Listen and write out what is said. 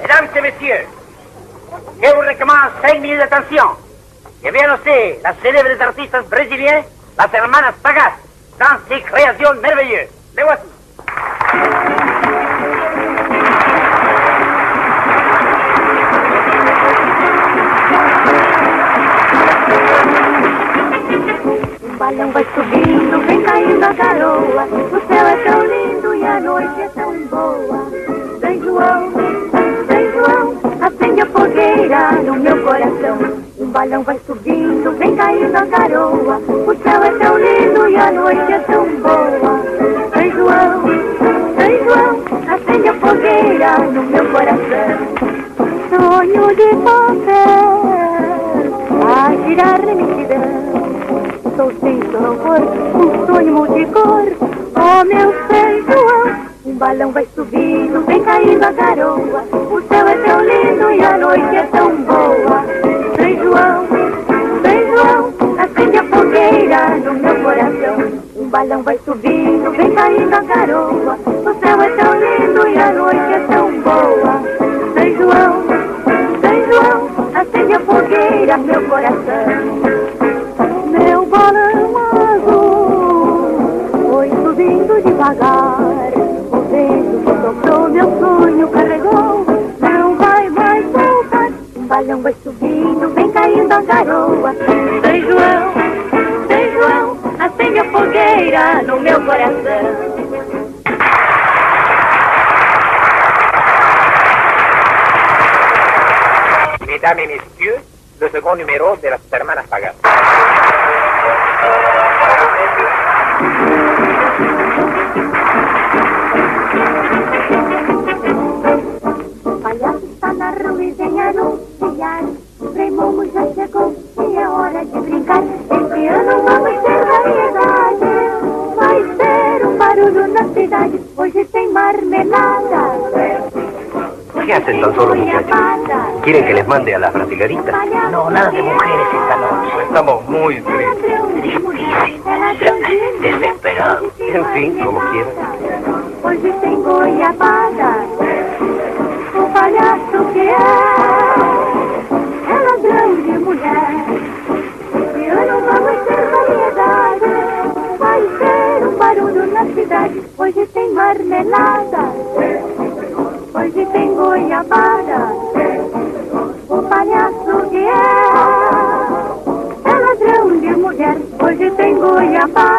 et messieurs, je vous recommande 5 minutes d'attention. Je viens aussi la célèbre artiste brésilienne, las hermanas Pagas, dans ses créations merveilleuses. Les voici. Um balão vai subindo, vem caindo a garoa. O céu é tão lindo e a noite é tão boa. Um balão vai subindo, vem caindo a garoa. O céu é tão lindo e a noite é tão boa. Vem João, vem João, acende a fogueira no meu coração. Sonho de papel, a girar na imensidão. Sou sem louvor, um sonho multicor Oh meu São João balão vai subindo, vem caindo a garoa. O céu é tão lindo e a noite é tão boa. São João, São João Acende a fogueira no meu coração. Um balão vai subindo, vem caindo a garoa. O céu é tão lindo e a noite é tão boa. São João, São João Acende a fogueira meu coração. Meu balão azul foi subindo devagar. Soprou meu sonho carregou, não vai mais voltar. Um balão vai subindo, vem caindo a garoa. São João, São João, acende a fogueira no meu coração. Mesdames et messieurs, le second numéro de las hermanas Pagas. Marmelada. ¿Qué hacen tan solo, muchachos? ¿Quieren que les mande a las brasileritas? No, nada de mujeres esta noche. Estamos muy tristes. Desesperados. En fin, como quieran. Hoje tem goiabada. O palhaço que é, é ladrão de mulher. Esse ano vamos ter variedade. Vai ter um barulho na cidade. Hoje tem marmelada. Hoje tem goiabada. O palhaço que é, é ladrão de mulher. Hoje tem goiabada.